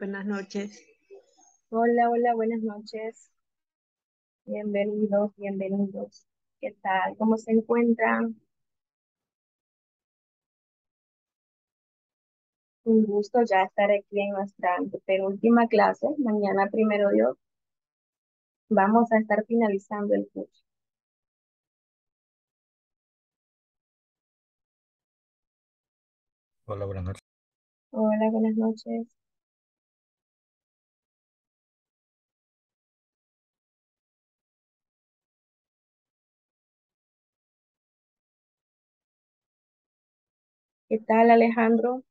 Buenas noches. Hola, hola, buenas noches. Bienvenidos, bienvenidos. ¿Qué tal? ¿Cómo se encuentran? Un gusto ya estar aquí en nuestra penúltima clase. Mañana, primero Dios, vamos a estar finalizando el curso. Hola, buenas noches. Hola, buenas noches. ¿Qué tal, Alejandro?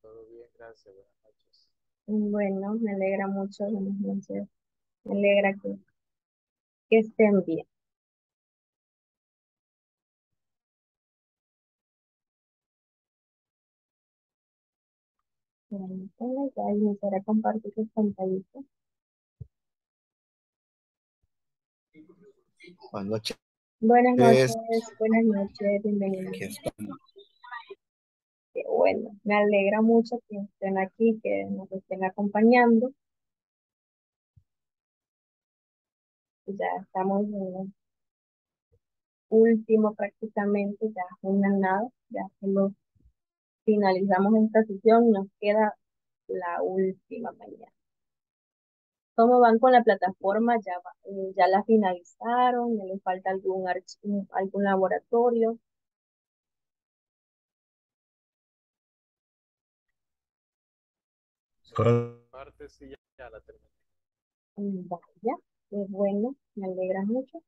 Todo bien, gracias. Buenas noches. Bueno, me alegra mucho. Buenas noches. Me alegra que, que estén bien. Bueno, ya iniciaré a compartir sus pantallitas. Buenas noches. Buenas Es- noches, buenas noches, bienvenidos. Aquí estamos. Qué bueno, me alegra mucho que estén aquí, que nos estén acompañando. Ya estamos en el último prácticamente, ya una nada, ya solo finalizamos esta sesión y nos queda la última mañana. ¿Cómo van con la plataforma? ¿Ya, eh, ya la finalizaron? ¿Ya les falta algún, arch- un- algún laboratorio? Por parte sí, ya, ya la terminé. Mm, Vaya, qué bueno, me alegra mucho.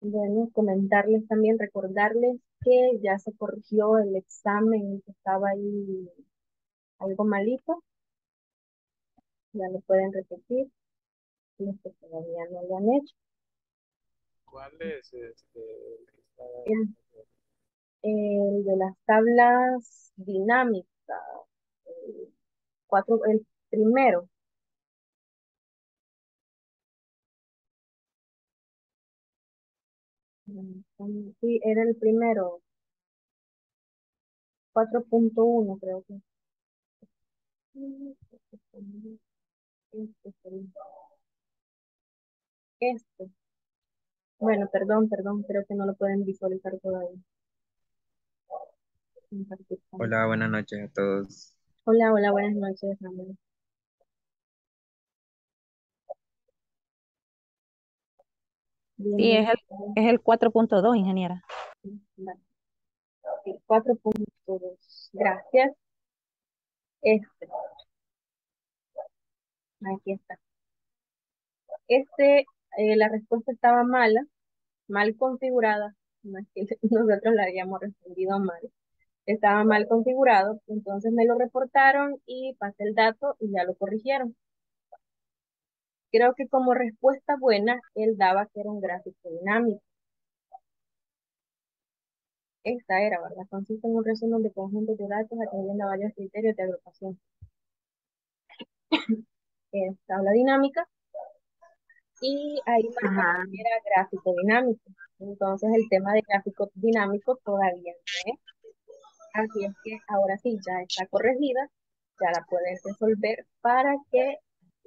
Bueno, comentarles también, recordarles que ya se corrigió el examen que estaba ahí algo malito. Ya lo pueden repetir, los que todavía no lo han hecho. ¿Cuál es este? el el de las tablas dinámicas, el, cuatro, el primero, sí, era el primero, 4.1 creo que. Este. Bueno, perdón, perdón, creo que no lo pueden visualizar todavía. Hola, buenas noches a todos. Hola, hola, buenas noches, Ramón. Sí, es el, es el 4.2, ingeniera. Sí, 4.2. Gracias. Este. Aquí está. Este, eh, la respuesta estaba mala, mal configurada. No es que nosotros la hayamos respondido mal. Estaba mal configurado, entonces me lo reportaron y pasé el dato y ya lo corrigieron. Creo que como respuesta buena, él daba que era un gráfico dinámico. Esta era, ¿verdad? Consiste en un resumen de conjuntos de datos atendiendo a varios criterios de agrupación. Es tabla dinámica y ahí Ajá. era gráfico dinámico. Entonces el tema de gráfico dinámico todavía no es. Así es que ahora sí, ya está corregida, ya la puedes resolver para que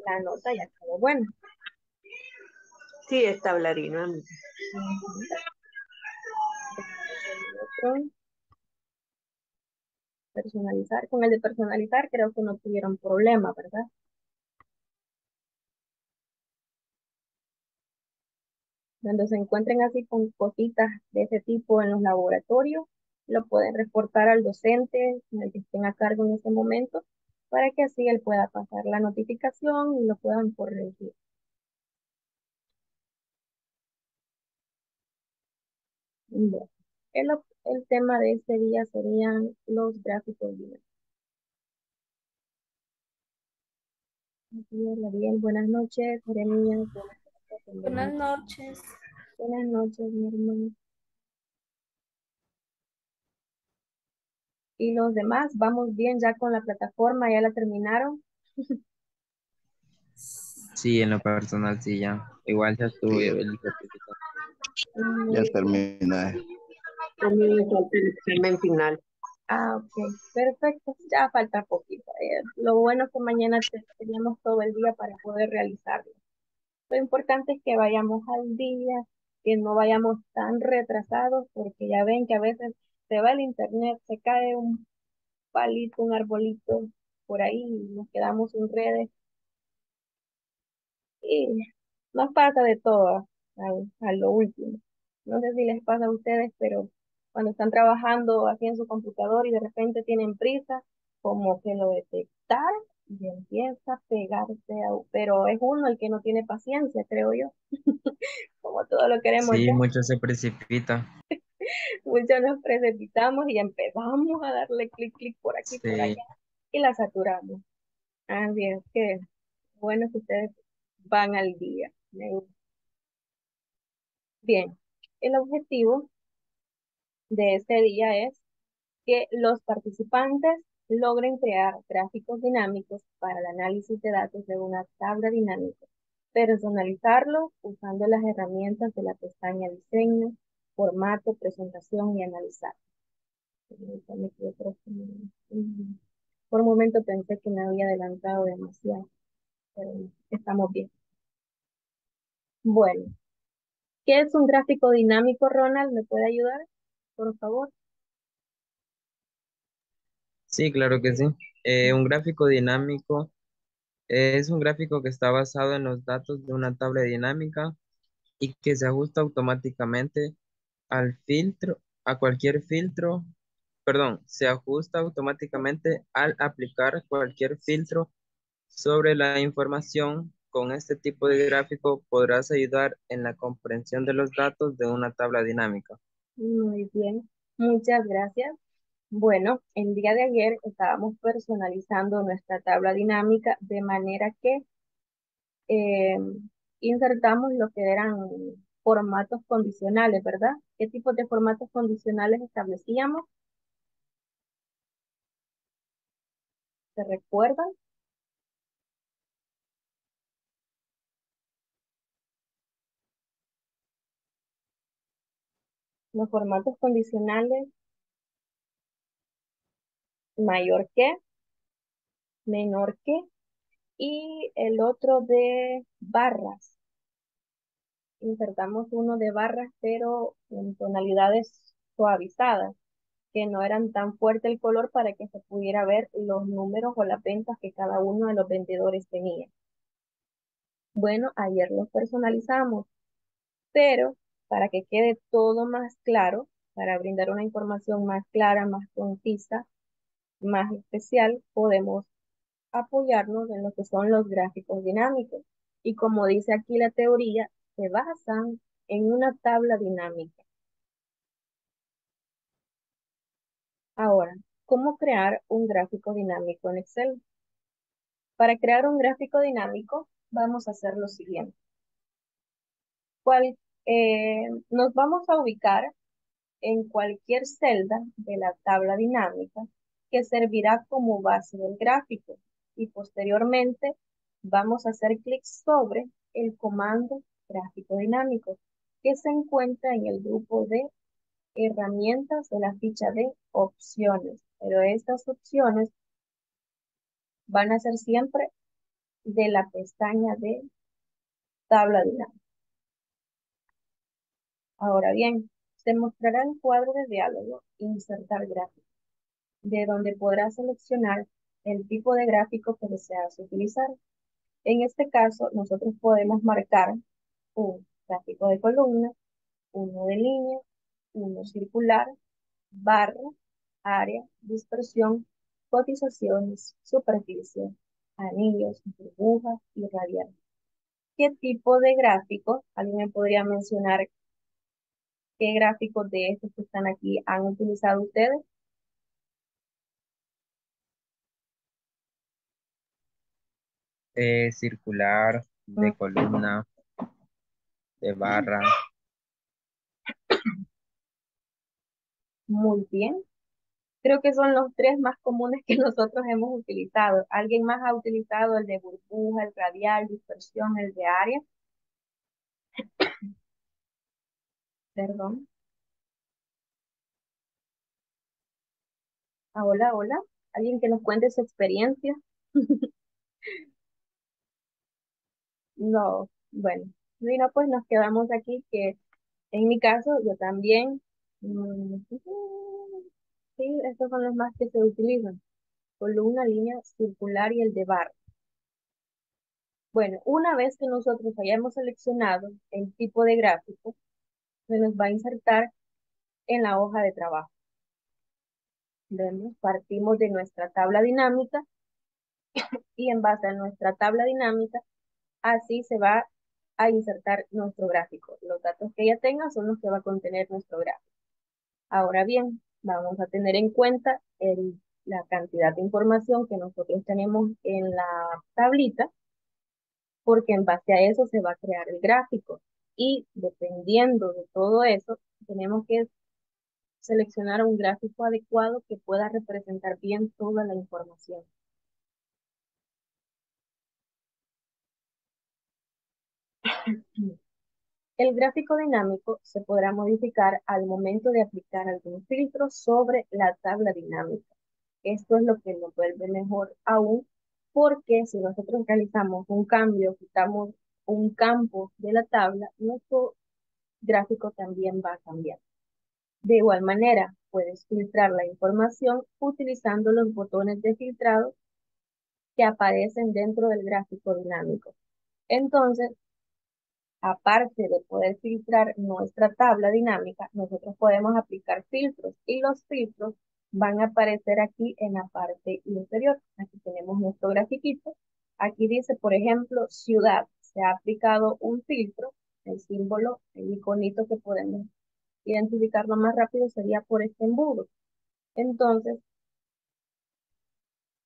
la nota ya quede buena. Sí, es tabla dinámica. Ujú. El otro, Personalizar. Con el de personalizar creo que no tuvieron problema, ¿verdad? Cuando se encuentren así con cositas de ese tipo en los laboratorios, lo pueden reportar al docente, al que estén a cargo en ese momento, para que así él pueda pasar la notificación y lo puedan corregir. Bueno, el, el tema de este día serían los gráficos dinámicos. Gabriel, buenas noches, Jeremías, buenas noches. Buenas noches. Buenas noches, mi hermano. Y los demás, vamos bien ya con la plataforma, ya la terminaron. Sí, en lo personal sí ya. Igual ya estuve el certificado. Ya terminé. También me falta el examen final. Ah, ok, perfecto. Ya falta poquito. Eh, lo bueno es que mañana te- tenemos todo el día para poder realizarlo. Lo importante es que vayamos al día, que no vayamos tan retrasados, porque ya ven que a veces se va el internet, se cae un palito, un arbolito por ahí y nos quedamos sin redes. Y nos pasa de todo a, a lo último. No sé si les pasa a ustedes, pero cuando están trabajando aquí en su computador y de repente tienen prisa, como que lo detectaron y empieza a pegarse, a- pero es uno el que no tiene paciencia, creo yo. Como todo lo queremos Sí, ya, mucho se precipita. muchos nos precipitamos y empezamos a darle clic, clic por aquí, por allá y la saturamos. Así es que bueno que ustedes van al día. Me gusta. Bien, el objetivo de este día es que los participantes logren crear gráficos dinámicos para el análisis de datos de una tabla dinámica, personalizarlos usando las herramientas de la pestaña Diseño, Formato, Presentación y Analizar. Por un momento pensé que me había adelantado demasiado, pero estamos bien. Bueno, ¿qué es un gráfico dinámico, Ronald? ¿Me puede ayudar, por favor? sí, claro que sí. Eh, un gráfico dinámico es un gráfico que está basado en los datos de una tabla dinámica y que se ajusta automáticamente al filtro, a cualquier filtro, perdón, se ajusta automáticamente al aplicar cualquier filtro sobre la información. Con este tipo de gráfico podrás ayudar en la comprensión de los datos de una tabla dinámica. Muy bien, muchas gracias. Bueno, el día de ayer estábamos personalizando nuestra tabla dinámica de manera que eh, insertamos lo que eran formatos condicionales, ¿verdad? ¿Qué tipo de formatos condicionales establecíamos? ¿Se recuerdan? Los formatos condicionales mayor que, menor que, y el otro de barras. Insertamos uno de barras, pero en tonalidades suavizadas, que no eran tan fuerte el color para que se pudiera ver los números o las ventas que cada uno de los vendedores tenía. Bueno, ayer los personalizamos, pero para que quede todo más claro, para brindar una información más clara, más concisa, más especial, podemos apoyarnos en lo que son los gráficos dinámicos. Y como dice aquí la teoría, se basan en una tabla dinámica. Ahora, ¿cómo crear un gráfico dinámico en Excel? Para crear un gráfico dinámico, vamos a hacer lo siguiente. Cual, eh, nos vamos a ubicar en cualquier celda de la tabla dinámica que servirá como base del gráfico y posteriormente vamos a hacer clic sobre el comando gráfico dinámico que se encuentra en el grupo de herramientas de la ficha de opciones, pero estas opciones van a ser siempre de la pestaña de tabla dinámica. Ahora bien, se mostrará el cuadro de diálogo Insertar gráfico, de donde podrás seleccionar el tipo de gráfico que deseas utilizar. En este caso, nosotros podemos marcar un gráfico de columna, uno de línea, uno circular, barra, área, dispersión, cotizaciones, superficie, anillos, burbujas y radial. ¿Qué tipo de gráfico? ¿Alguien me podría mencionar qué gráficos de estos que están aquí han utilizado ustedes? Eh, circular, de columna, de barra. Muy bien. Creo que son los tres más comunes que nosotros hemos utilizado. ¿Alguien más ha utilizado el de burbuja, el radial, dispersión, el de área? Perdón. Ah, hola, hola. ¿Alguien que nos cuente su experiencia? No, bueno. Si no, pues nos quedamos aquí que en mi caso yo también. mm, sí, estos son los más que se utilizan. Columna, línea circular y el de barra. Bueno, una vez que nosotros hayamos seleccionado el tipo de gráfico, se nos va a insertar en la hoja de trabajo. Vemos, partimos de nuestra tabla dinámica y en base a nuestra tabla dinámica, así se va a insertar nuestro gráfico. Los datos que ella tenga son los que va a contener nuestro gráfico. Ahora bien, vamos a tener en cuenta la cantidad de información que nosotros tenemos en la tablita, porque en base a eso se va a crear el gráfico. Y dependiendo de todo eso, tenemos que seleccionar un gráfico adecuado que pueda representar bien toda la información. El gráfico dinámico se podrá modificar al momento de aplicar algún filtro sobre la tabla dinámica. Esto es lo que nos vuelve mejor aún porque si nosotros realizamos un cambio, quitamos un campo de la tabla, nuestro gráfico también va a cambiar. De igual manera, puedes filtrar la información utilizando los botones de filtrado que aparecen dentro del gráfico dinámico. Entonces, aparte de poder filtrar nuestra tabla dinámica, nosotros podemos aplicar filtros y los filtros van a aparecer aquí en la parte inferior. Aquí tenemos nuestro grafiquito. Aquí dice, por ejemplo, ciudad. Se ha aplicado un filtro, el símbolo, el iconito que podemos identificarlo más rápido sería por este embudo. Entonces,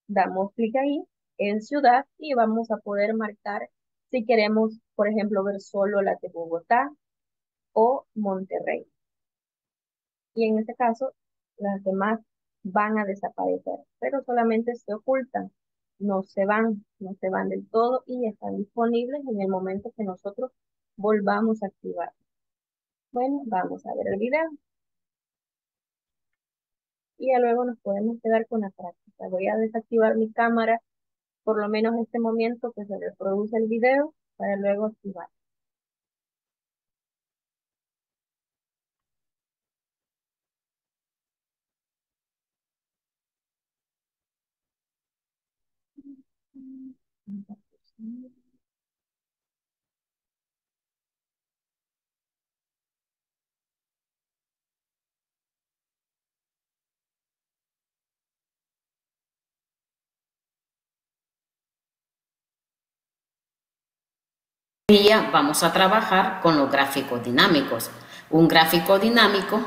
damos clic ahí en ciudad y vamos a poder marcar si queremos, por ejemplo, ver solo la de Bogotá o Monterrey. Y en este caso, las demás van a desaparecer, pero solamente se ocultan, no se van, no se van del todo y están disponibles en el momento que nosotros volvamos a activar. Bueno, vamos a ver el video. Y ya luego nos podemos quedar con la práctica. Voy a desactivar mi cámara por lo menos este momento que se reproduce el video para luego activar. Día vamos a trabajar con los gráficos dinámicos. Un gráfico dinámico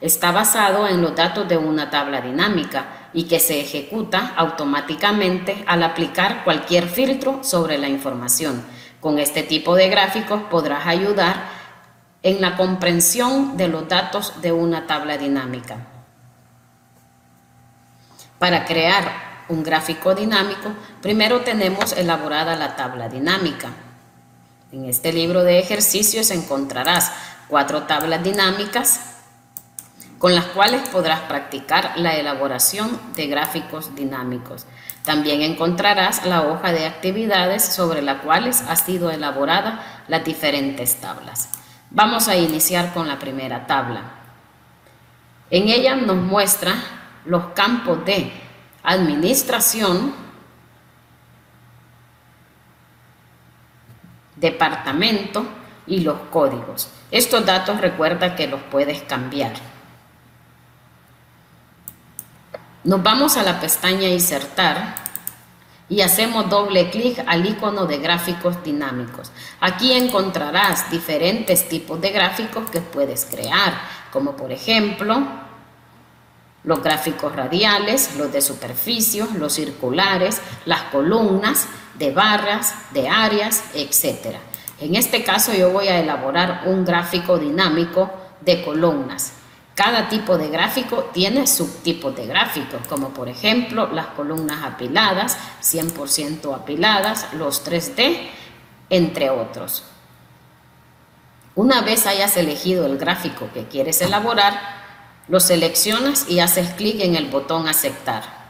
está basado en los datos de una tabla dinámica y que se ejecuta automáticamente al aplicar cualquier filtro sobre la información. Con este tipo de gráficos podrás ayudar en la comprensión de los datos de una tabla dinámica. Para crear un gráfico dinámico, primero tenemos elaborada la tabla dinámica. En este libro de ejercicios encontrarás cuatro tablas dinámicas con las cuales podrás practicar la elaboración de gráficos dinámicos. También encontrarás la hoja de actividades sobre la cuales ha sido elaborada las diferentes tablas. Vamos a iniciar con la primera tabla. En ella nos muestra los campos de administración, departamento y los códigos. Estos datos recuerda que los puedes cambiar. Nos vamos a la pestaña Insertar y hacemos doble clic al icono de gráficos dinámicos. Aquí encontrarás diferentes tipos de gráficos que puedes crear, como por ejemplo los gráficos radiales, los de superficie, los circulares, las columnas, de barras, de áreas, etc. En este caso yo voy a elaborar un gráfico dinámico de columnas. Cada tipo de gráfico tiene subtipos de gráficos, como por ejemplo las columnas apiladas, 100% apiladas, los 3D, entre otros. Una vez hayas elegido el gráfico que quieres elaborar, lo seleccionas y haces clic en el botón aceptar.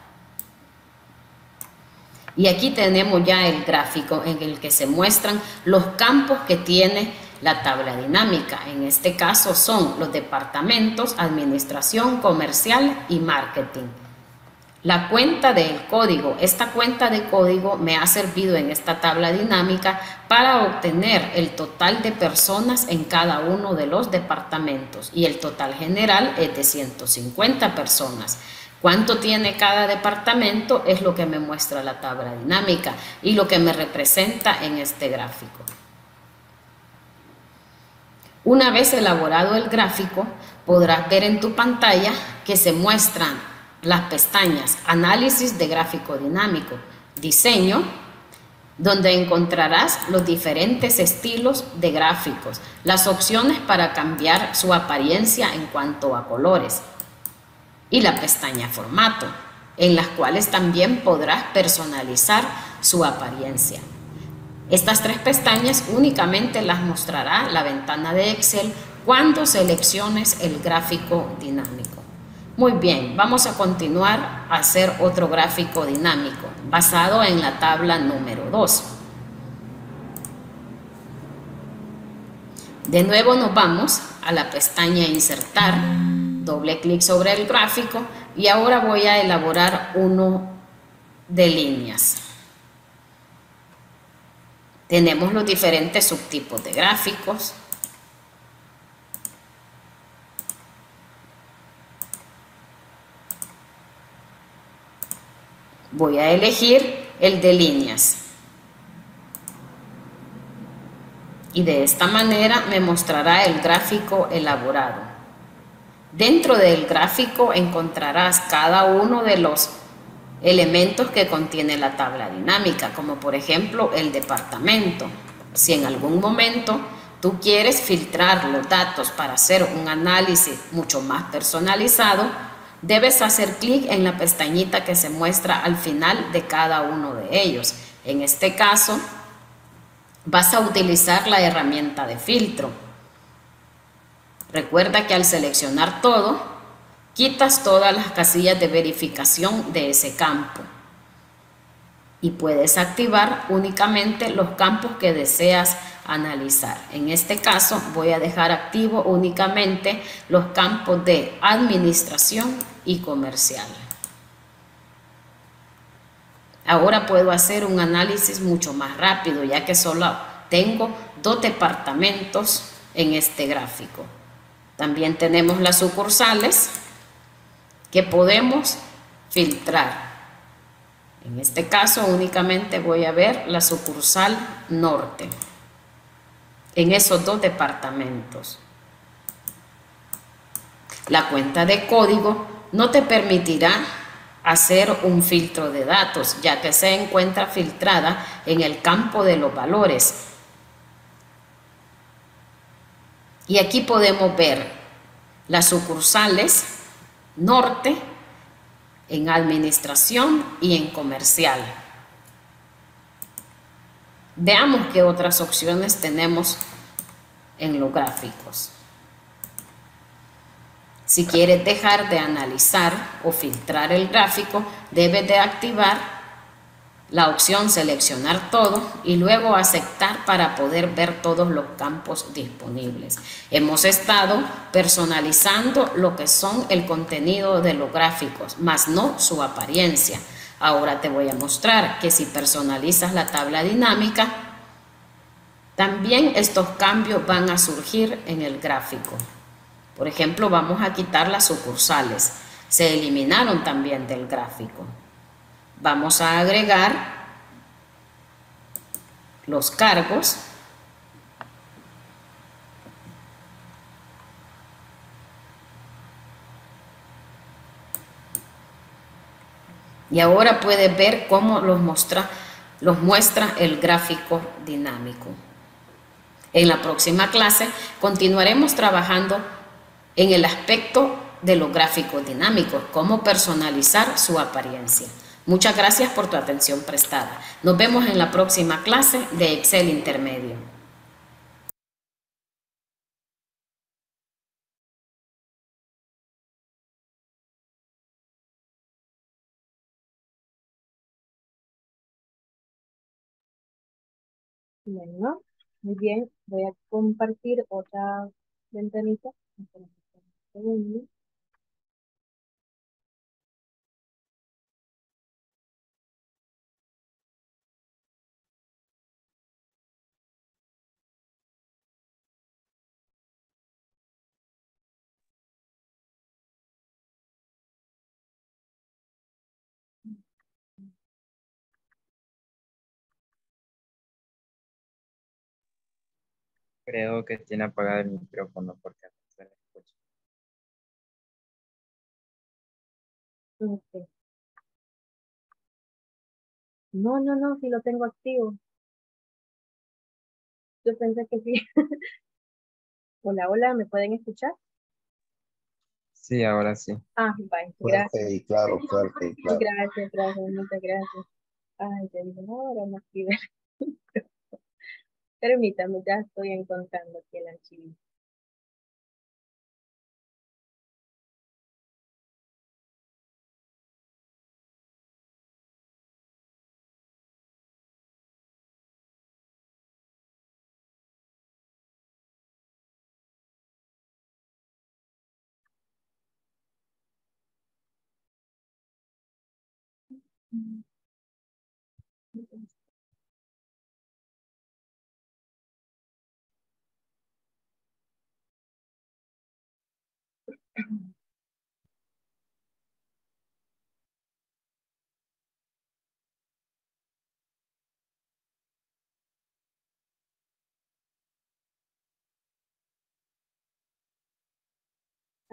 Y aquí tenemos ya el gráfico en el que se muestran los campos que tiene la tabla dinámica. En este caso son los departamentos, administración, comercial y marketing. La cuenta del código. Esta cuenta de código me ha servido en esta tabla dinámica para obtener el total de personas en cada uno de los departamentos y el total general es de 150 personas. Cuánto tiene cada departamento es lo que me muestra la tabla dinámica y lo que me representa en este gráfico. Una vez elaborado el gráfico, podrás ver en tu pantalla que se muestran las pestañas Análisis de gráfico dinámico, Diseño, donde encontrarás los diferentes estilos de gráficos, las opciones para cambiar su apariencia en cuanto a colores y la pestaña Formato, en las cuales también podrás personalizar su apariencia. Estas tres pestañas únicamente las mostrará la ventana de Excel cuando selecciones el gráfico dinámico. Muy bien, vamos a continuar a hacer otro gráfico dinámico basado en la tabla número 2. De nuevo nos vamos a la pestaña Insertar, doble clic sobre el gráfico y ahora voy a elaborar uno de líneas. Tenemos los diferentes subtipos de gráficos, Voy a elegir el de líneas. Y de esta manera me mostrará el gráfico elaborado. Dentro del gráfico encontrarás cada uno de los elementos que contiene la tabla dinámica, como por ejemplo el departamento. Si en algún momento tú quieres filtrar los datos para hacer un análisis mucho más personalizado, debes hacer clic en la pestañita que se muestra al final de cada uno de ellos. En este caso, vas a utilizar la herramienta de filtro. Recuerda que al seleccionar todo, quitas todas las casillas de verificación de ese campo y puedes activar únicamente los campos que deseas analizar. En este caso voy a dejar activo únicamente los campos de administración y comercial. Ahora puedo hacer un análisis mucho más rápido ya que solo tengo dos departamentos en este gráfico. También tenemos las sucursales que podemos filtrar. En este caso únicamente voy a ver la sucursal norte en esos dos departamentos. La cuenta de código no te permitirá hacer un filtro de datos, ya que se encuentra filtrada en el campo de los valores. Y aquí podemos ver las sucursales norte, en administración y en comercial. Veamos qué otras opciones tenemos en los gráficos. Si quieres dejar de analizar o filtrar el gráfico, debes de activar la opción seleccionar todo y luego aceptar para poder ver todos los campos disponibles. Hemos estado personalizando lo que son el contenido de los gráficos, más no su apariencia. Ahora te voy a mostrar que si personalizas la tabla dinámica, también estos cambios van a surgir en el gráfico. Por ejemplo, vamos a quitar las sucursales. Se eliminaron también del gráfico. Vamos a agregar los cargos. Y ahora puedes ver cómo los muestra, los muestra el gráfico dinámico. En la próxima clase continuaremos trabajando en el aspecto de los gráficos dinámicos, cómo personalizar su apariencia. Muchas gracias por tu atención prestada. Nos vemos en la próxima clase de Excel Intermedio. Bueno, muy bien. Voy a compartir otra ventanita. Creo que tiene apagado el micrófono porque no se le escucha. No, no, no, sí lo tengo activo. Yo pensé que sí. Hola, hola, ¿me pueden escuchar? Sí, ahora sí. Ah, bye, gracias. Fuerte y claro, fuerte y claro. Gracias, gracias, muchas gracias. Ay, ya digo, no, ahora no escribe. Permítame, ya estoy encontrando aquí el archivo.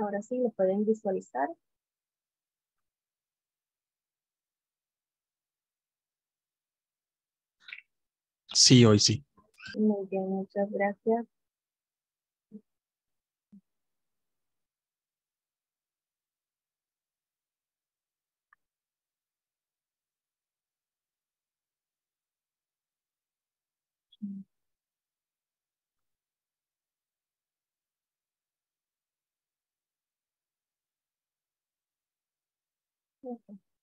Ahora sí, lo pueden visualizar. Sí, hoy sí. Muy bien, muchas gracias.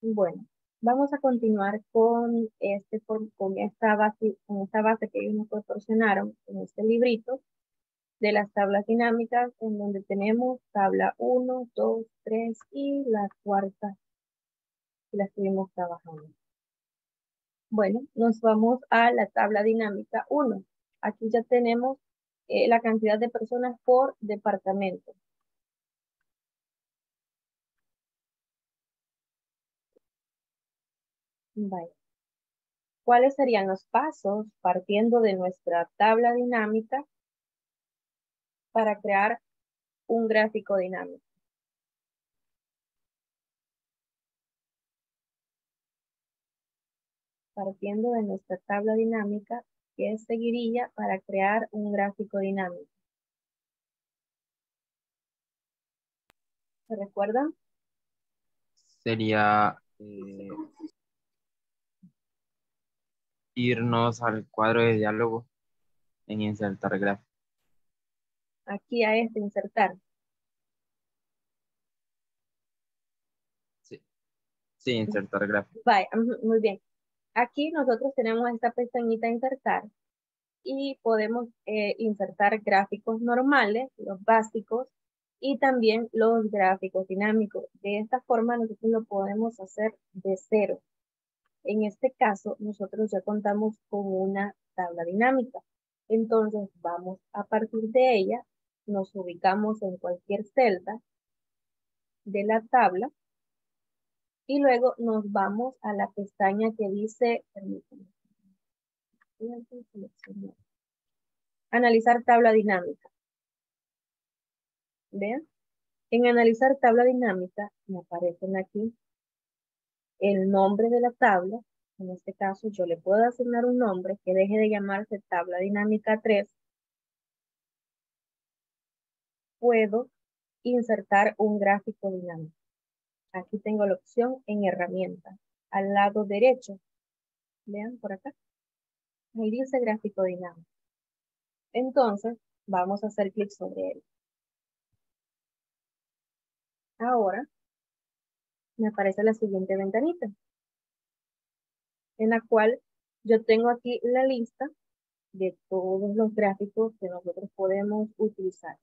Bueno, vamos a continuar con, este, con, esta base, con esta base que ellos nos proporcionaron en este librito de las tablas dinámicas, en donde tenemos tabla 1, 2, 3 y la cuarta que la estuvimos trabajando. Bueno, nos vamos a la tabla dinámica 1. Aquí ya tenemos eh, la cantidad de personas por departamento. ¿Cuáles serían los pasos partiendo de nuestra tabla dinámica para crear un gráfico dinámico? Partiendo de nuestra tabla dinámica, ¿qué seguiría para crear un gráfico dinámico? ¿Se recuerdan? Sería eh, irnos al cuadro de diálogo en insertar gráfico. Aquí a este insertar. Sí, sí insertar gráfico. Vaya, muy bien. Aquí nosotros tenemos esta pestañita insertar y podemos eh, insertar gráficos normales, los básicos, y también los gráficos dinámicos. De esta forma nosotros lo podemos hacer de cero. En este caso, nosotros ya contamos con una tabla dinámica. Entonces, vamos a partir de ella, nos ubicamos en cualquier celda de la tabla y luego nos vamos a la pestaña que dice, analizar tabla dinámica. ¿Vean? En analizar tabla dinámica me aparecen aquí el nombre de la tabla. En este caso yo le puedo asignar un nombre que deje de llamarse tabla dinámica 3. Puedo insertar un gráfico dinámico. Aquí tengo la opción en herramientas. Al lado derecho. Vean por acá. Ahí dice gráfico dinámico. Entonces, vamos a hacer clic sobre él. Ahora, me aparece la siguiente ventanita, en la cual yo tengo aquí la lista de todos los gráficos que nosotros podemos utilizar.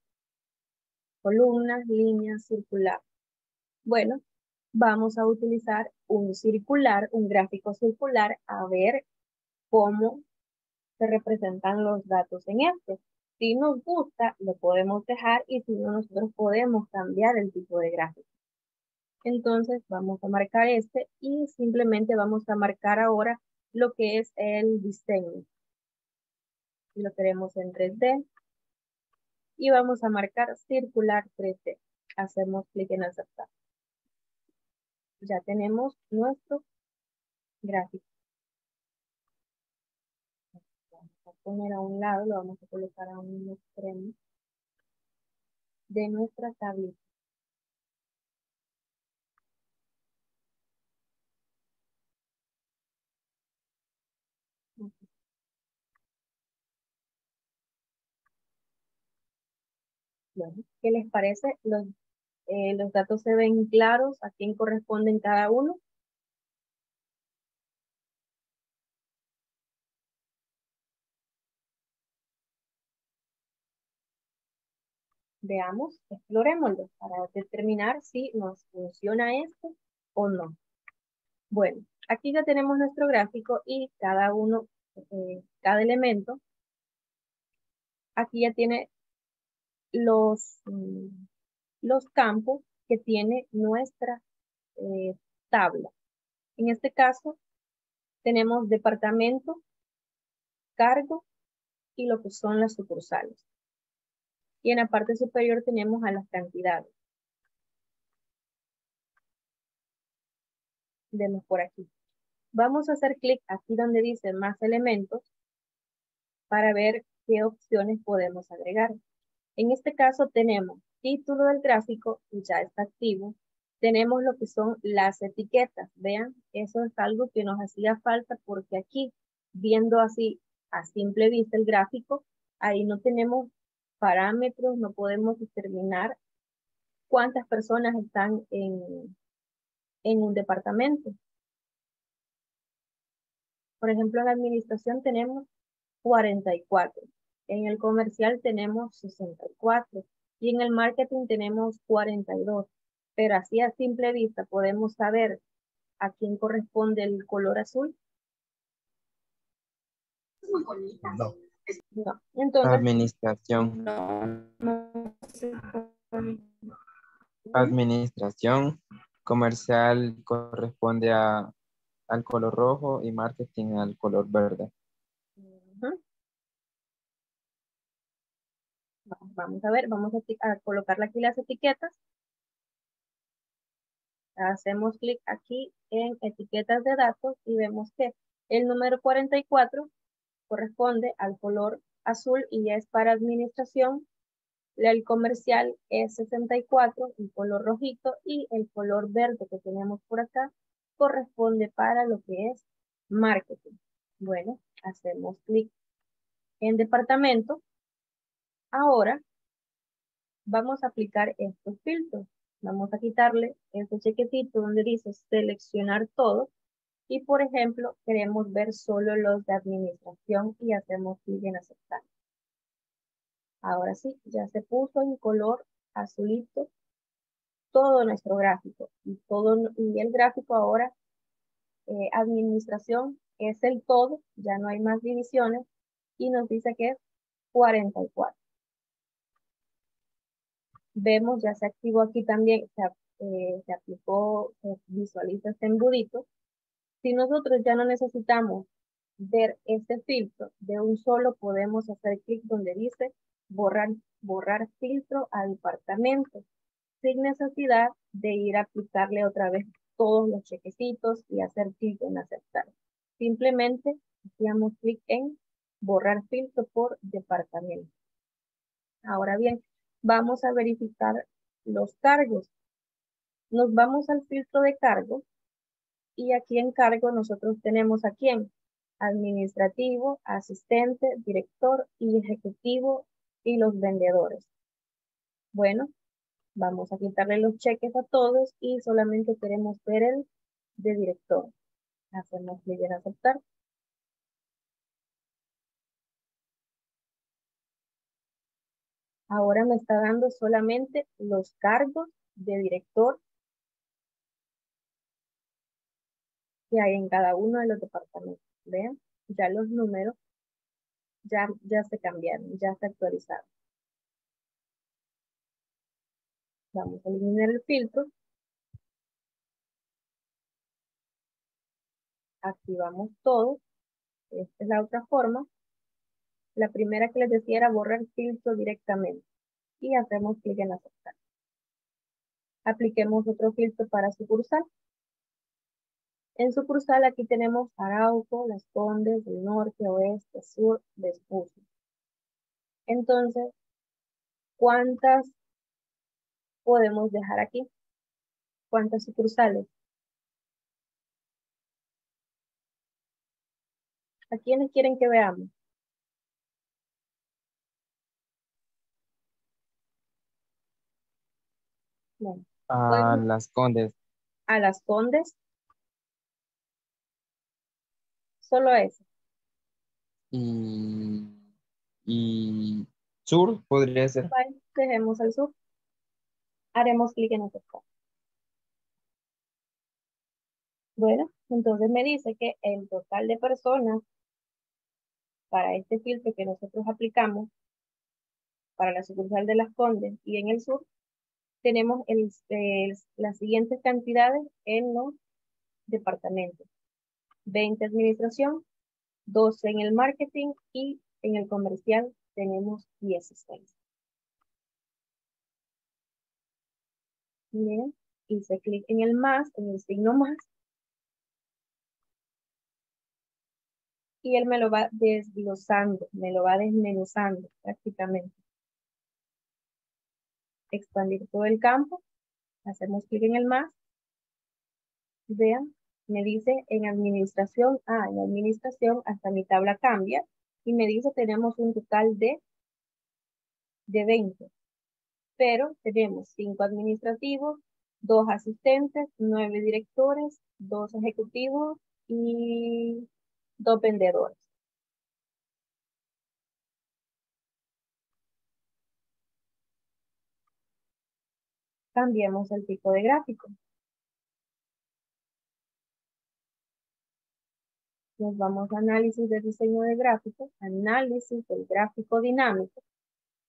Columnas, líneas, circular. Bueno, vamos a utilizar un circular, un gráfico circular, a ver cómo se representan los datos en este. Si nos gusta, lo podemos dejar y si no, nosotros podemos cambiar el tipo de gráfico. Entonces vamos a marcar este y simplemente vamos a marcar ahora lo que es el diseño. Lo queremos en 3D. Y vamos a marcar circular 3D. Hacemos clic en aceptar. Ya tenemos nuestro gráfico. Vamos a poner a un lado, lo vamos a colocar a un extremo de nuestra tablita. ¿Qué les parece? Los, eh, los datos se ven claros, a quién corresponden cada uno. Veamos, explorémoslo para determinar si nos funciona esto o no. Bueno, aquí ya tenemos nuestro gráfico y cada uno, eh, cada elemento, aquí ya tiene los, mm, los campos que tiene nuestra eh, tabla. En este caso, tenemos departamento, cargo y lo que son las sucursales. Y en la parte superior tenemos a las cantidades. Vemos por aquí. Vamos a hacer clic aquí donde dice más elementos para ver qué opciones podemos agregar. En este caso tenemos título del gráfico ya está activo. Tenemos lo que son las etiquetas. Vean, eso es algo que nos hacía falta porque aquí, viendo así a simple vista el gráfico, ahí no tenemos parámetros, no podemos determinar cuántas personas están en, en un departamento. Por ejemplo, en la administración tenemos 44. En el comercial tenemos 64 y en el marketing tenemos 42. Pero así a simple vista podemos saber a quién corresponde el color azul. No. No. Entonces, Administración. Administración. Comercial corresponde a, al color rojo y marketing al color verde. Vamos a ver, vamos a, colocarle aquí las etiquetas. Hacemos clic aquí en etiquetas de datos y vemos que el número 44 corresponde al color azul y es para administración. El comercial es 64, el color rojito y el color verde que tenemos por acá corresponde para lo que es marketing. Bueno, hacemos clic en departamento Ahora vamos a aplicar estos filtros. Vamos a quitarle este chequecito donde dice seleccionar todo. Y por ejemplo, queremos ver solo los de administración y hacemos clic en aceptar. Ahora sí, ya se puso en color azulito todo nuestro gráfico. Y, todo, y el gráfico ahora, eh, administración, es el todo, ya no hay más divisiones. Y nos dice que es 44 vemos, ya se activó aquí también, se, eh, se aplicó, se visualiza este embudito. Si nosotros ya no necesitamos ver este filtro de un solo, podemos hacer clic donde dice borrar, borrar filtro a departamento, sin necesidad de ir a aplicarle otra vez todos los chequecitos y hacer clic en aceptar. Simplemente hacíamos clic en borrar filtro por departamento. Ahora bien, vamos a verificar los cargos. Nos vamos al filtro de cargos y aquí en cargo nosotros tenemos a quién? Administrativo, asistente, director y ejecutivo y los vendedores. Bueno, vamos a quitarle los cheques a todos y solamente queremos ver el de director. Hacemos clic en aceptar. Ahora me está dando solamente los cargos de director que hay en cada uno de los departamentos. Vean, ya los números ya, ya se cambiaron, ya se actualizaron. Vamos a eliminar el filtro. Activamos todo. Esta es la otra forma. La primera que les decía era borrar filtro directamente. Y hacemos clic en aceptar. Apliquemos otro filtro para sucursal. En sucursal aquí tenemos Arauco, Las Condes, del Norte, Oeste, Sur, Vespucio. Entonces, ¿cuántas podemos dejar aquí? ¿Cuántas sucursales? ¿A quiénes quieren que veamos? A las condes. A las condes. Solo eso. Y, y sur podría ser. dejemos el sur. Haremos clic en aceptar. Bueno, entonces me dice que el total de personas para este filtro que nosotros aplicamos para la sucursal de las Condes y en el sur, tenemos el, las siguientes cantidades en los departamentos. 20 administración, 12 en el marketing y en el comercial tenemos 16. Bien, hice clic en el más, en el signo más. Y él me lo va desglosando, me lo va desmenuzando prácticamente. Expandir todo el campo. Hacemos clic en el más. Vean, me dice en administración, ah, en administración hasta mi tabla cambia y me dice tenemos un total de, de 20. Pero tenemos 5 administrativos, 2 asistentes, 9 directores, 2 ejecutivos y 2 vendedores. Cambiemos el tipo de gráfico. Nos vamos a análisis de diseño de gráfico, análisis del gráfico dinámico,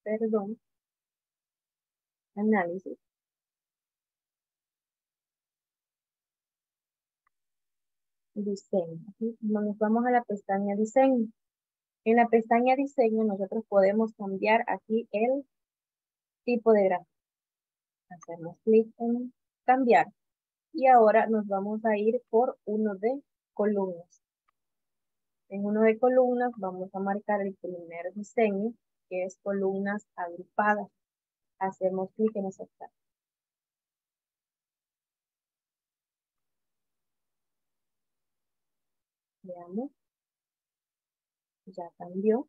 perdón, análisis. Diseño. Nos vamos a la pestaña diseño. En la pestaña diseño nosotros podemos cambiar aquí el tipo de gráfico. Hacemos clic en cambiar. Y ahora nos vamos a ir por uno de columnas. En uno de columnas vamos a marcar el primer diseño, que es columnas agrupadas. Hacemos clic en aceptar. Veamos. Ya cambió.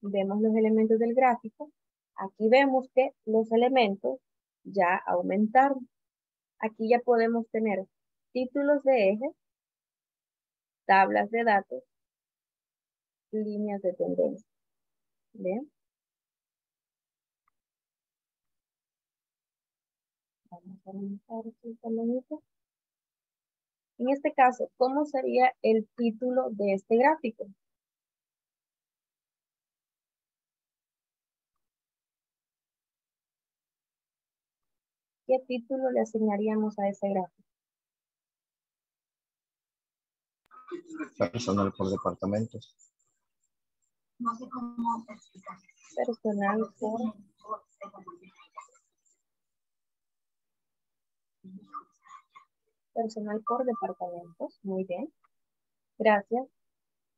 Vemos los elementos del gráfico. Aquí vemos que los elementos ya aumentaron. Aquí ya podemos tener títulos de eje, tablas de datos, líneas de tendencia. ¿Ven? Vamos a aumentar este En este caso, ¿cómo sería el título de este gráfico? ¿Qué título le asignaríamos a ese gráfico? Personal por departamentos. No sé cómo explicar. Personal por... Personal por departamentos. Muy bien. Gracias.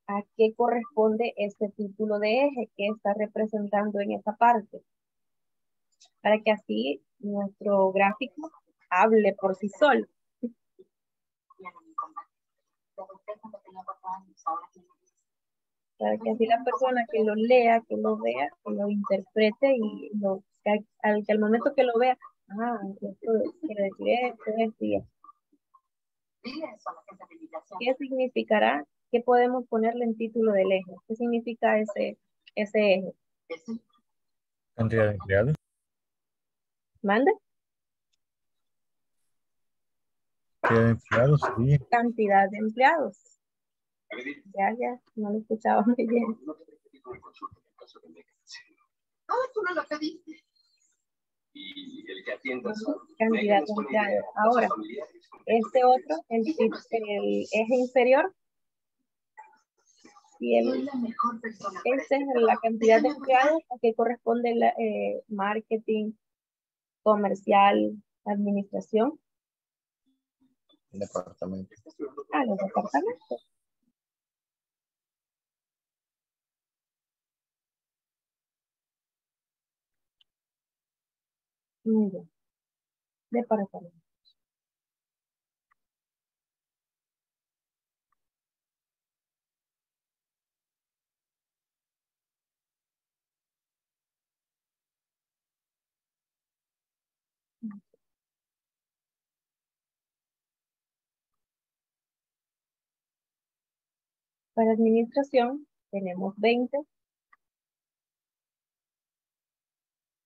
¿A qué corresponde este título de eje que está representando en esta parte? Para que así nuestro gráfico hable por sí solo. Para que así la persona que lo lea, que lo vea, que lo interprete y lo, que al, al momento que lo vea, ah, esto quiere decir esto, esto y esto. ¿Qué significará? ¿Qué podemos ponerle en título del eje? ¿Qué significa ese, ese eje? Cantidad de empleados. ¿Mande? Cantidad de empleados, sí. Cantidad de empleados. Ya, ya, no lo escuchaba muy bien. Ah, tú no lo pediste. Cantidad de empleados. Ahora, este otro, el, el eje inferior, y el, esta es la cantidad de empleados a que corresponde la, eh, marketing, comercial, administración. Departamento. Ah, los departamentos. Muy bien. Departamento. Para administración tenemos 20.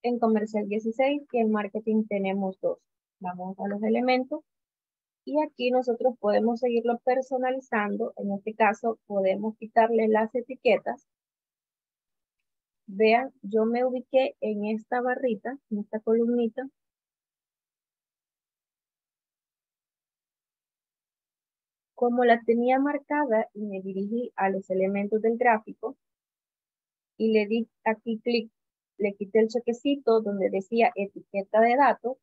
En comercial 16 y en marketing tenemos 2. Vamos a los elementos. Y aquí nosotros podemos seguirlo personalizando. En este caso podemos quitarle las etiquetas. Vean, yo me ubiqué en esta barrita, en esta columnita, Como la tenía marcada y me dirigí a los elementos del gráfico y le di aquí clic, le quité el chequecito donde decía etiqueta de datos,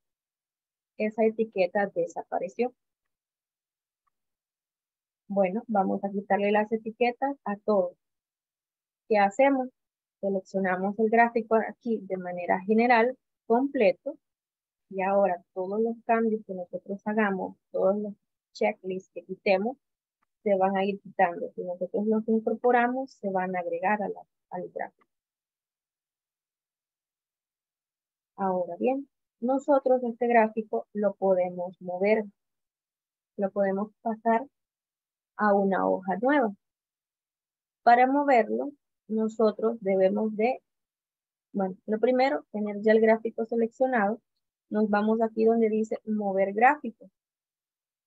esa etiqueta desapareció. Bueno, vamos a quitarle las etiquetas a todos. ¿Qué hacemos? Seleccionamos el gráfico aquí de manera general, completo, y ahora todos los cambios que nosotros hagamos, todos los checklist que quitemos se van a ir quitando. Si nosotros los incorporamos, se van a agregar a la, al gráfico. Ahora bien, nosotros este gráfico lo podemos mover, lo podemos pasar a una hoja nueva. Para moverlo, nosotros debemos de, bueno, lo primero, tener ya el gráfico seleccionado. Nos vamos aquí donde dice mover gráfico.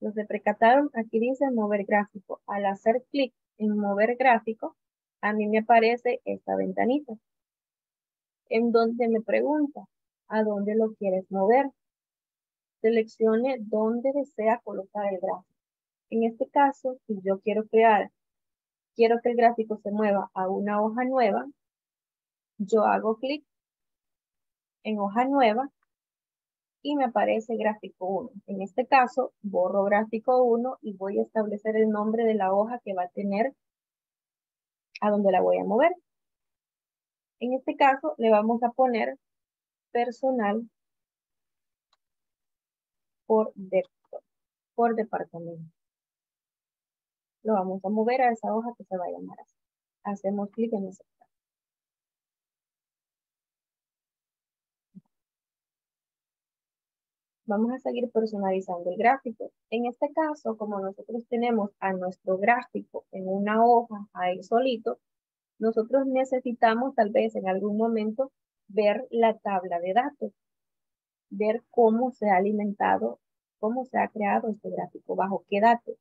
Los se precataron, aquí dice mover gráfico. Al hacer clic en mover gráfico, a mí me aparece esta ventanita. En donde me pregunta, ¿a dónde lo quieres mover? Seleccione dónde desea colocar el gráfico. En este caso, si yo quiero crear, quiero que el gráfico se mueva a una hoja nueva, yo hago clic en hoja nueva y me aparece gráfico 1. En este caso, borro gráfico 1 y voy a establecer el nombre de la hoja que va a tener a donde la voy a mover. En este caso, le vamos a poner personal por, por departamento. Lo vamos a mover a esa hoja que se va a llamar así. Hacemos clic en ese vamos a seguir personalizando el gráfico. En este caso, como nosotros tenemos a nuestro gráfico en una hoja ahí solito, nosotros necesitamos tal vez en algún momento ver la tabla de datos, ver cómo se ha alimentado, cómo se ha creado este gráfico, bajo qué datos.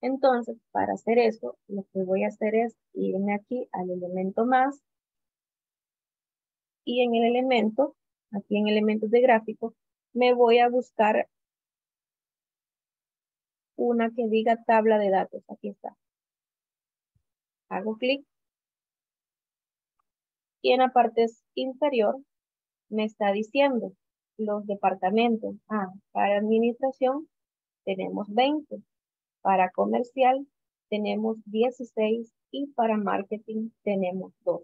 Entonces, para hacer eso, lo que voy a hacer es irme aquí al elemento más y en el elemento, aquí en elementos de gráfico, me voy a buscar una que diga tabla de datos. Aquí está. Hago clic. Y en la parte inferior me está diciendo los departamentos. Ah, para administración tenemos 20. Para comercial tenemos 16 y para marketing tenemos 2.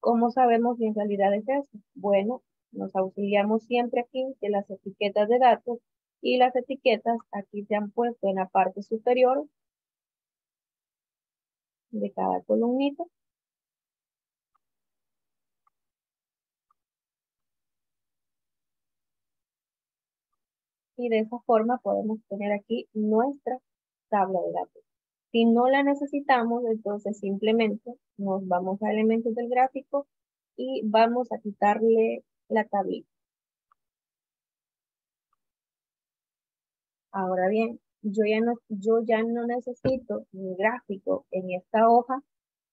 ¿Cómo sabemos si en realidad es eso? Bueno, nos auxiliamos siempre aquí de las etiquetas de datos y las etiquetas aquí se han puesto en la parte superior de cada columnita. Y de esa forma podemos tener aquí nuestra tabla de datos. Si no la necesitamos, entonces simplemente nos vamos a elementos del gráfico y vamos a quitarle la tablita. Ahora bien, yo ya no, yo ya no necesito mi gráfico en esta hoja.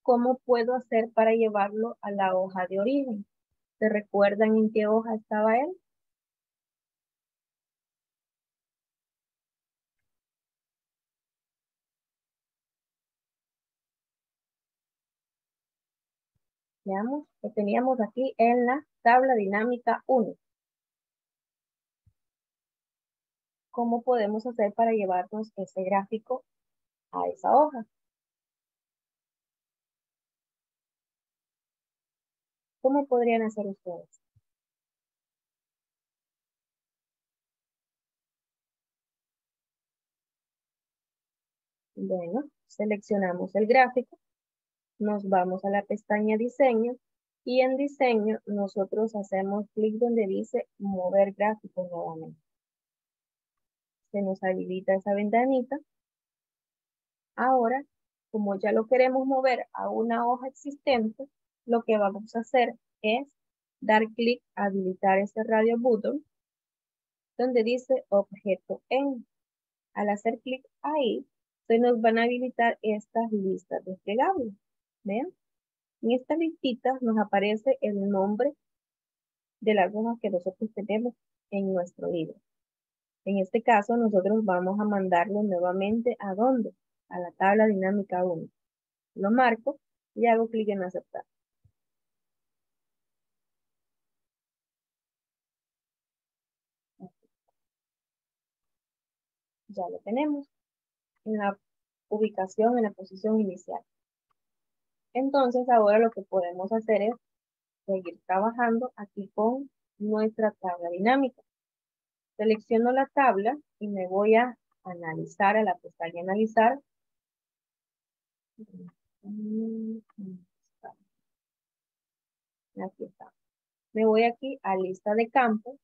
¿Cómo puedo hacer para llevarlo a la hoja de origen? ¿Se recuerdan en qué hoja estaba él? Veamos, lo teníamos aquí en la tabla dinámica 1. ¿Cómo podemos hacer para llevarnos ese gráfico a esa hoja? ¿Cómo podrían hacer ustedes? Bueno, seleccionamos el gráfico nos vamos a la pestaña diseño y en diseño nosotros hacemos clic donde dice mover gráfico nuevamente. Se nos habilita esa ventanita. Ahora, como ya lo queremos mover a una hoja existente, lo que vamos a hacer es dar clic habilitar este radio button donde dice objeto en. Al hacer clic ahí, se nos van a habilitar estas listas desplegables. Vean, en esta listita nos aparece el nombre de las hojas que nosotros tenemos en nuestro libro. En este caso, nosotros vamos a mandarlo nuevamente a dónde? A la tabla dinámica 1. Lo marco y hago clic en aceptar. Ya lo tenemos en la ubicación, en la posición inicial. Entonces ahora lo que podemos hacer es seguir trabajando aquí con nuestra tabla dinámica. Selecciono la tabla y me voy a analizar, a la pestaña analizar. Aquí está. Me voy aquí a lista de campos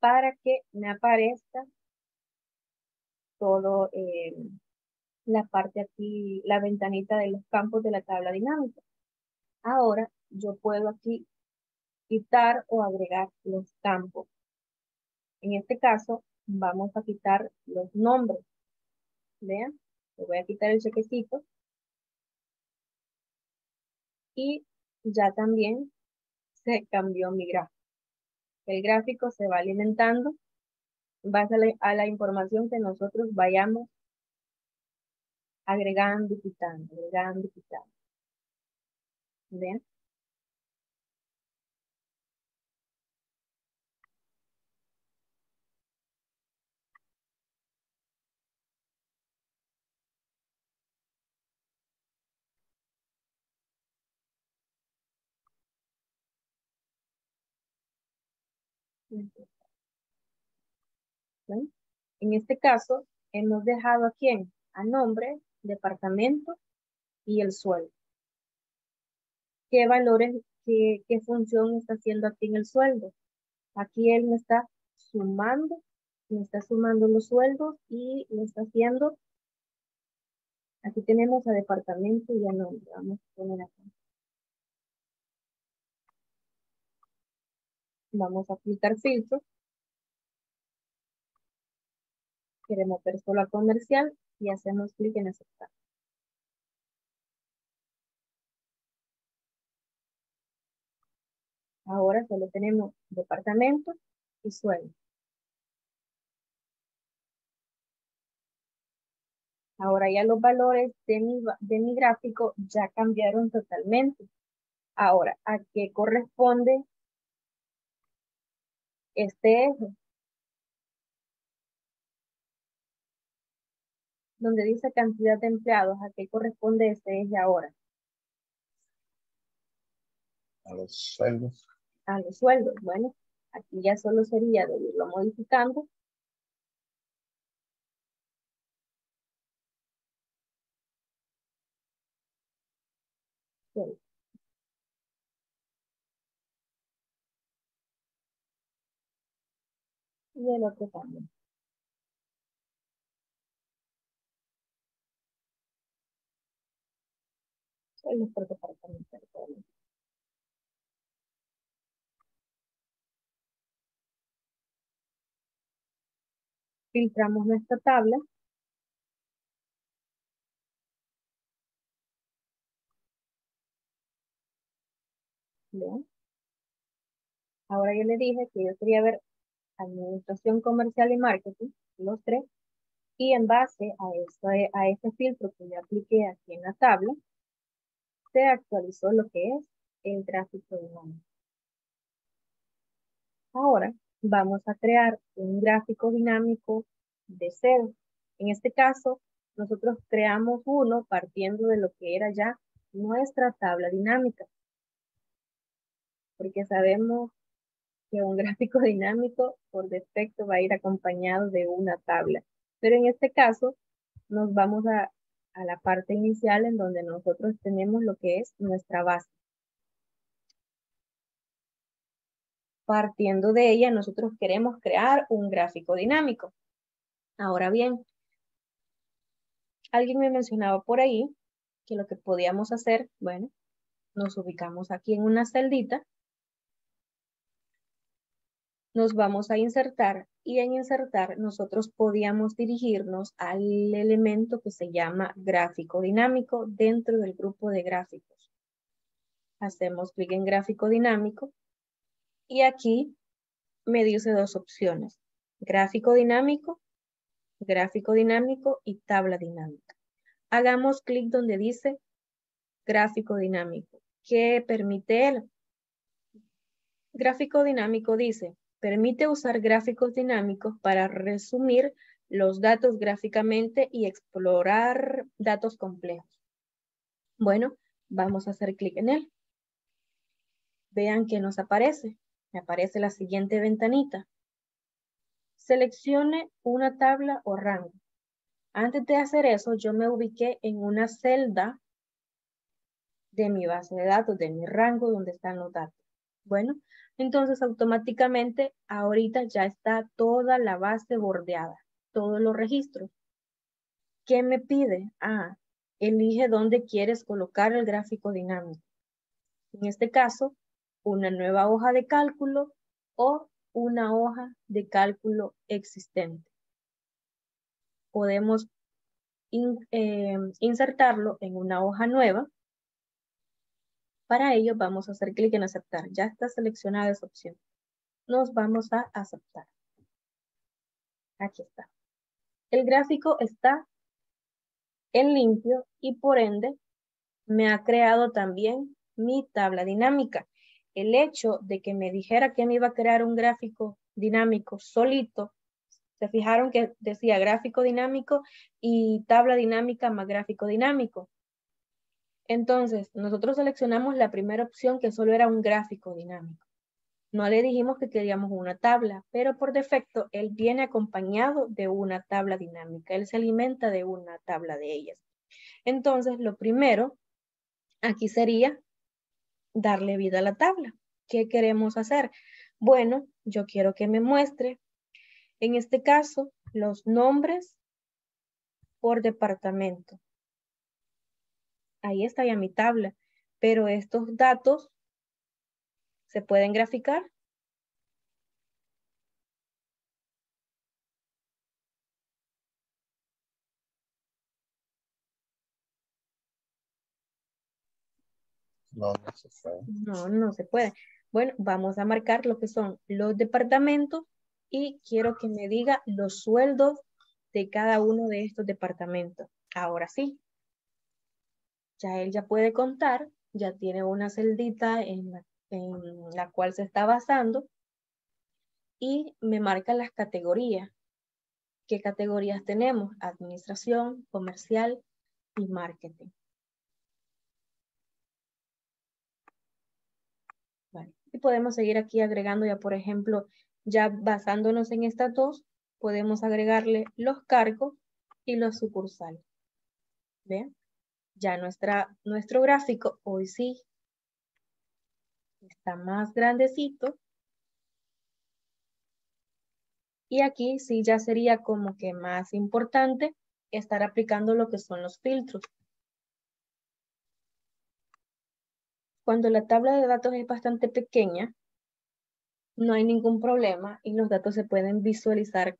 para que me aparezca todo eh, la parte aquí, la ventanita de los campos de la tabla dinámica. Ahora yo puedo aquí quitar o agregar los campos. En este caso vamos a quitar los nombres. Vean, le voy a quitar el chequecito. Y ya también se cambió mi gráfico. El gráfico se va alimentando base a la información que nosotros vayamos agregando y quitando, agregando y quitando. ¿Ven? En este caso, hemos dejado a quién? A nombre departamento y el sueldo. ¿Qué valores, qué, qué función está haciendo aquí en el sueldo? Aquí él me está sumando, me está sumando los sueldos y me está haciendo, aquí tenemos a departamento y a nombre, vamos a poner acá. Vamos a aplicar filtro. Queremos persona comercial y hacemos clic en aceptar. Ahora solo tenemos departamento y sueldo. Ahora ya los valores de mi, de mi gráfico ya cambiaron totalmente. Ahora, ¿a qué corresponde este eje? Donde dice cantidad de empleados, ¿a qué corresponde este eje ahora? A los sueldos. A los sueldos, bueno, aquí ya solo sería de irlo modificando. Y el otro también. en nuestro departamento. Filtramos nuestra tabla. Bien. Ahora yo le dije que yo quería ver administración comercial y marketing, los tres, y en base a, esto, a este filtro que yo apliqué aquí en la tabla, se actualizó lo que es el gráfico dinámico. Ahora vamos a crear un gráfico dinámico de cero. En este caso, nosotros creamos uno partiendo de lo que era ya nuestra tabla dinámica. Porque sabemos que un gráfico dinámico por defecto va a ir acompañado de una tabla. Pero en este caso, nos vamos a, a la parte inicial en donde nosotros tenemos lo que es nuestra base. Partiendo de ella, nosotros queremos crear un gráfico dinámico. Ahora bien, alguien me mencionaba por ahí que lo que podíamos hacer, bueno, nos ubicamos aquí en una celdita, nos vamos a insertar y en insertar nosotros podíamos dirigirnos al elemento que se llama gráfico dinámico dentro del grupo de gráficos. Hacemos clic en gráfico dinámico y aquí me dice dos opciones, gráfico dinámico, gráfico dinámico y tabla dinámica. Hagamos clic donde dice gráfico dinámico. ¿Qué permite él? Gráfico dinámico dice, permite usar gráficos dinámicos para resumir los datos gráficamente y explorar datos complejos. Bueno, vamos a hacer clic en él. Vean que nos aparece me aparece la siguiente ventanita. Seleccione una tabla o rango. Antes de hacer eso, yo me ubiqué en una celda de mi base de datos, de mi rango donde están los datos. Bueno, entonces automáticamente ahorita ya está toda la base bordeada, todos los registros. ¿Qué me pide? Ah, elige dónde quieres colocar el gráfico dinámico. En este caso, una nueva hoja de cálculo o una hoja de cálculo existente. Podemos eh, insertarlo en una hoja nueva. Para ello vamos a hacer clic en aceptar. Ya está seleccionada esa opción. Nos vamos a aceptar. Aquí está. El gráfico está en limpio y por ende me ha creado también mi tabla dinámica el hecho de que me dijera que me iba a crear un gráfico dinámico solito, se fijaron que decía gráfico dinámico y tabla dinámica más gráfico dinámico. Entonces, nosotros seleccionamos la primera opción que solo era un gráfico dinámico. No le dijimos que queríamos una tabla, pero por defecto él viene acompañado de una tabla dinámica. Él se alimenta de una tabla de ellas. Entonces, lo primero aquí sería darle vida a la tabla. ¿Qué queremos hacer? Bueno, yo quiero que me muestre, en este caso, los nombres por departamento. Ahí está ya mi tabla, pero estos datos se pueden graficar No, no se puede. No, no se puede. Bueno, vamos a marcar lo que son los departamentos y quiero que me diga los sueldos de cada uno de estos departamentos. Ahora sí. Ya él ya puede contar, ya tiene una celdita en la, cual se está basando y me marca las categorías. ¿Qué categorías tenemos? Administración, comercial y marketing. Y podemos seguir aquí agregando ya, por ejemplo, ya basándonos en estas dos, podemos agregarle los cargos y los sucursales. ¿Vean? Ya nuestra, nuestro gráfico hoy sí está más grandecito. Y aquí sí ya sería como que más importante estar aplicando lo que son los filtros. Cuando la tabla de datos es bastante pequeña, no hay ningún problema y los datos se pueden visualizar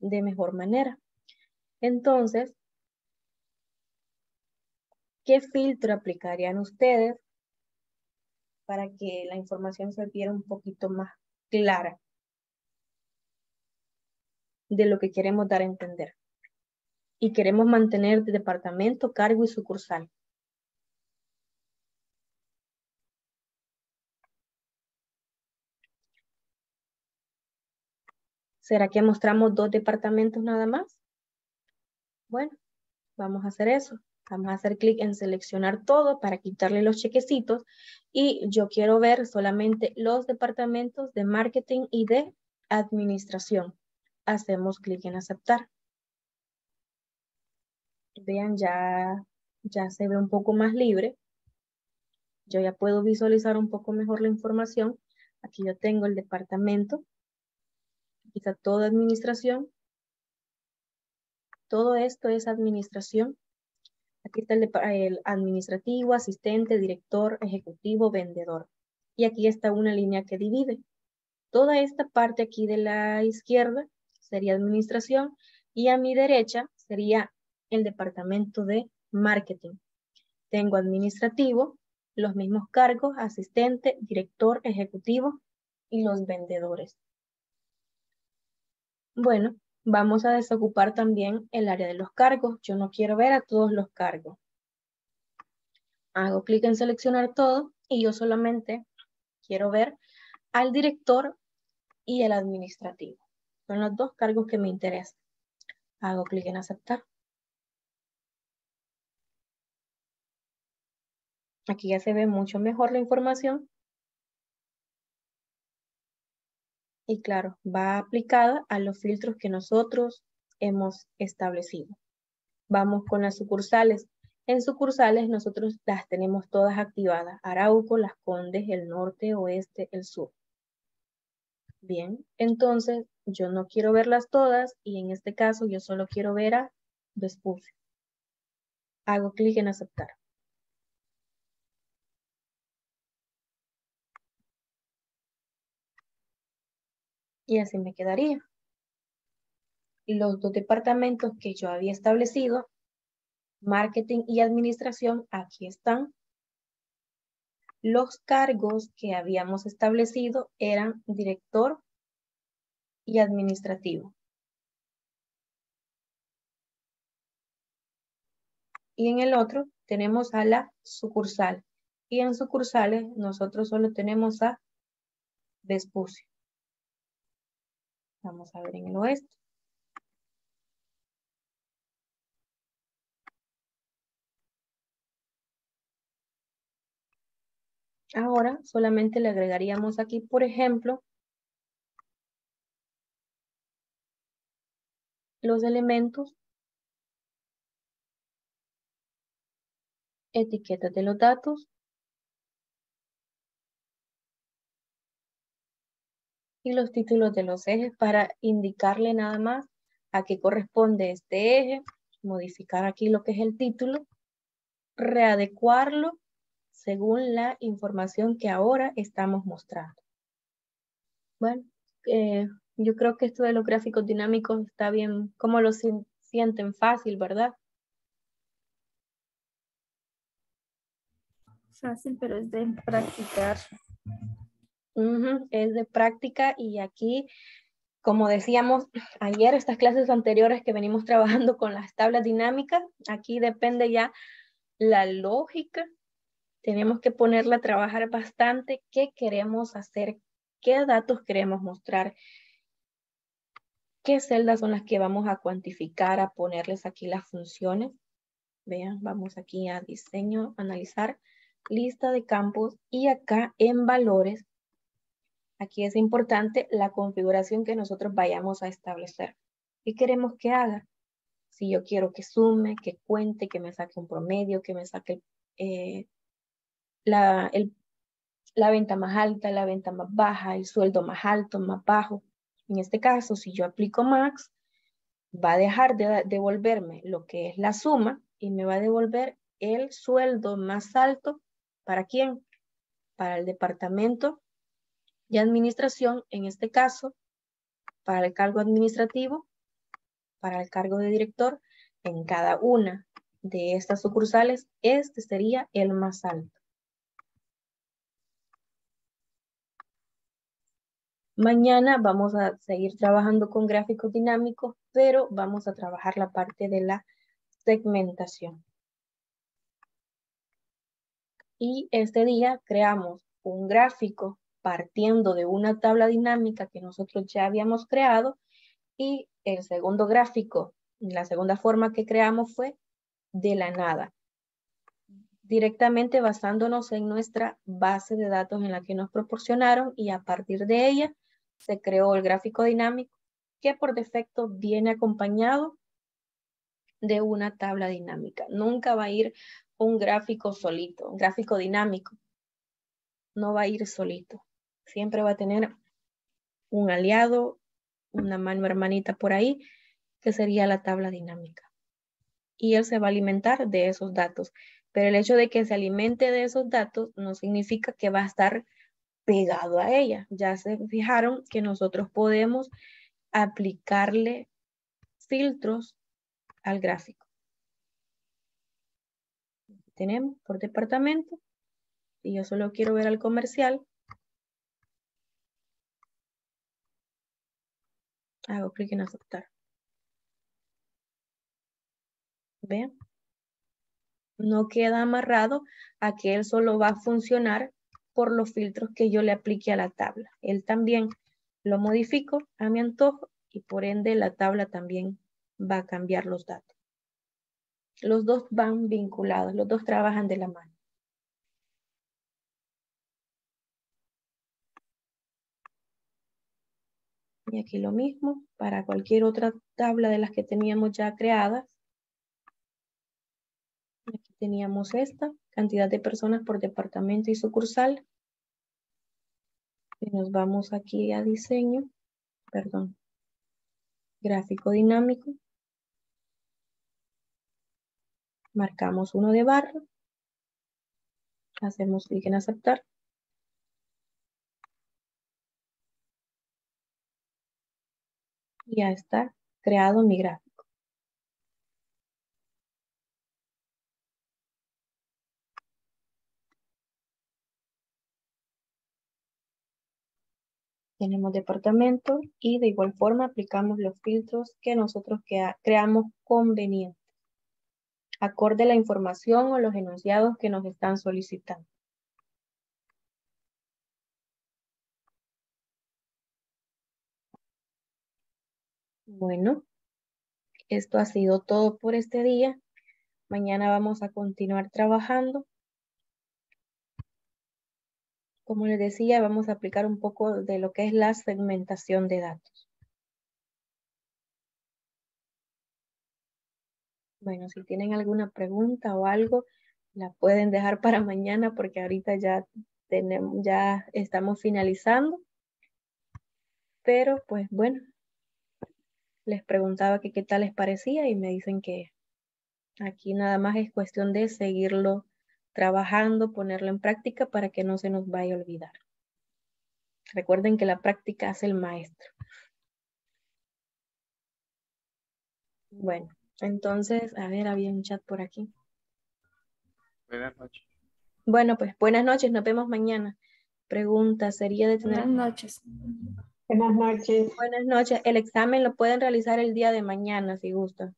de mejor manera. Entonces, ¿qué filtro aplicarían ustedes para que la información se viera un poquito más clara de lo que queremos dar a entender? Y queremos mantener de departamento, cargo y sucursal. ¿Será que mostramos dos departamentos nada más? Bueno, vamos a hacer eso. Vamos a hacer clic en seleccionar todo para quitarle los chequecitos y yo quiero ver solamente los departamentos de marketing y de administración. Hacemos clic en aceptar. Vean, ya, ya se ve un poco más libre. Yo ya puedo visualizar un poco mejor la información. Aquí yo tengo el departamento Aquí está toda administración. Todo esto es administración. Aquí está el, administrativo, asistente, director, ejecutivo, vendedor. Y aquí está una línea que divide. Toda esta parte aquí de la izquierda sería administración y a mi derecha sería el departamento de marketing. Tengo administrativo, los mismos cargos, asistente, director, ejecutivo y los vendedores. Bueno, vamos a desocupar también el área de los cargos. Yo no quiero ver a todos los cargos. Hago clic en seleccionar todo y yo solamente quiero ver al director y el administrativo. Son los dos cargos que me interesan. Hago clic en aceptar. Aquí ya se ve mucho mejor la información y claro, va aplicada a los filtros que nosotros hemos establecido. Vamos con las sucursales. En sucursales nosotros las tenemos todas activadas. Arauco, Las Condes, el norte, oeste, el sur. Bien, entonces yo no quiero verlas todas y en este caso yo solo quiero ver a Vespucio. Hago clic en aceptar. Y así me quedaría. Los dos departamentos que yo había establecido, marketing y administración, aquí están. Los cargos que habíamos establecido eran director y administrativo. Y en el otro tenemos a la sucursal. Y en sucursales nosotros solo tenemos a Vespucio. Vamos a ver en el oeste. Ahora solamente le agregaríamos aquí, por ejemplo, los elementos, etiquetas de los datos, y los títulos de los ejes para indicarle nada más a qué corresponde este eje, modificar aquí lo que es el título, readecuarlo según la información que ahora estamos mostrando. Bueno, eh, yo creo que esto de los gráficos dinámicos está bien, como lo sienten fácil, ¿verdad? Fácil, pero es de practicar es de práctica y aquí, como decíamos ayer, estas clases anteriores que venimos trabajando con las tablas dinámicas, aquí depende ya la lógica. Tenemos que ponerla a trabajar bastante qué queremos hacer, qué datos queremos mostrar, qué celdas son las que vamos a cuantificar, a ponerles aquí las funciones. Vean, vamos aquí a diseño, analizar, lista de campos y acá en valores Aquí es importante la configuración que nosotros vayamos a establecer. ¿Qué queremos que haga? Si yo quiero que sume, que cuente, que me saque un promedio, que me saque eh, la, la venta más alta, la venta más baja, el sueldo más alto, más bajo. En este caso, si yo aplico max, va a dejar de devolverme lo que es la suma y me va a devolver el sueldo más alto. ¿Para quién? Para el departamento y administración, en este caso, para el cargo administrativo, para el cargo de director en cada una de estas sucursales, este sería el más alto. Mañana vamos a seguir trabajando con gráficos dinámicos, pero vamos a trabajar la parte de la segmentación. Y este día creamos un gráfico partiendo de una tabla dinámica que nosotros ya habíamos creado y el segundo gráfico, la segunda forma que creamos fue de la nada, directamente basándonos en nuestra base de datos en la que nos proporcionaron y a partir de ella se creó el gráfico dinámico que por defecto viene acompañado de una tabla dinámica. Nunca va a ir un gráfico solito, un gráfico dinámico. No va a ir solito. Siempre va a tener un aliado, una mano hermanita por ahí, que sería la tabla dinámica. Y él se va a alimentar de esos datos. Pero el hecho de que se alimente de esos datos no significa que va a estar pegado a ella. Ya se fijaron que nosotros podemos aplicarle filtros al gráfico. Tenemos por departamento. Y yo solo quiero ver al comercial. Hago clic en aceptar. ¿Ven? No queda amarrado a que él solo va a funcionar por los filtros que yo le aplique a la tabla. Él también lo modifico a mi antojo y por ende la tabla también va a cambiar los datos. Los dos van vinculados, los dos trabajan de la mano. Y aquí lo mismo para cualquier otra tabla de las que teníamos ya creadas. Aquí teníamos esta, cantidad de personas por departamento y sucursal. Y nos vamos aquí a diseño, perdón, gráfico dinámico. Marcamos uno de barra. Hacemos clic en aceptar. Ya está creado mi gráfico. Tenemos departamento y de igual forma aplicamos los filtros que nosotros creamos convenientes acorde a la información o los enunciados que nos están solicitando. Bueno, esto ha sido todo por este día. Mañana vamos a continuar trabajando. Como les decía, vamos a aplicar un poco de lo que es la segmentación de datos. Bueno, si tienen alguna pregunta o algo, la pueden dejar para mañana porque ahorita ya tenemos, ya estamos finalizando. Pero pues bueno, les preguntaba que qué tal les parecía y me dicen que aquí nada más es cuestión de seguirlo trabajando, ponerlo en práctica para que no se nos vaya a olvidar. Recuerden que la práctica hace el maestro. Bueno, entonces, a ver, había un chat por aquí. Buenas noches. Bueno, pues buenas noches, nos vemos mañana. Pregunta, ¿sería de tener... Buenas noches. Buenas noches. Buenas noches. El examen lo pueden realizar el día de mañana, si gustan.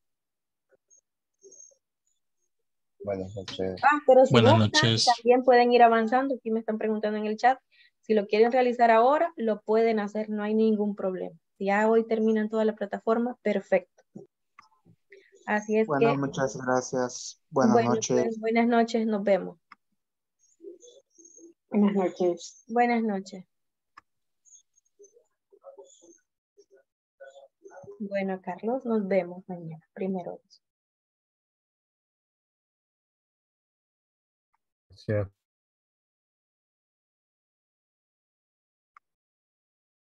Buenas noches. Ah, pero si Buenas gustan, noches. también pueden ir avanzando. Aquí me están preguntando en el chat. Si lo quieren realizar ahora, lo pueden hacer, no hay ningún problema. Si ya hoy terminan toda la plataforma, perfecto. Así es Bueno, que, muchas gracias. Buenas bueno, noches. pues, buenas noches, nos vemos. Buenas noches. Buenas noches. Bueno, Carlos, nos vemos mañana, primero. Gracias.